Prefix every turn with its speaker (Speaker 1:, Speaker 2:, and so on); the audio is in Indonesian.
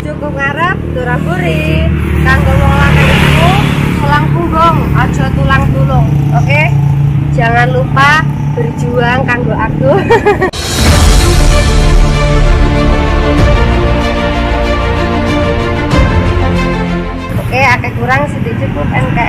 Speaker 1: Cukup ngarep duraburi kanggo wong lanang iku tulang punggung aja tulang tulung. Oke? Okay? Jangan lupa berjuang kanggo aku. Oke, okay, agak kurang sedikit cukup NK.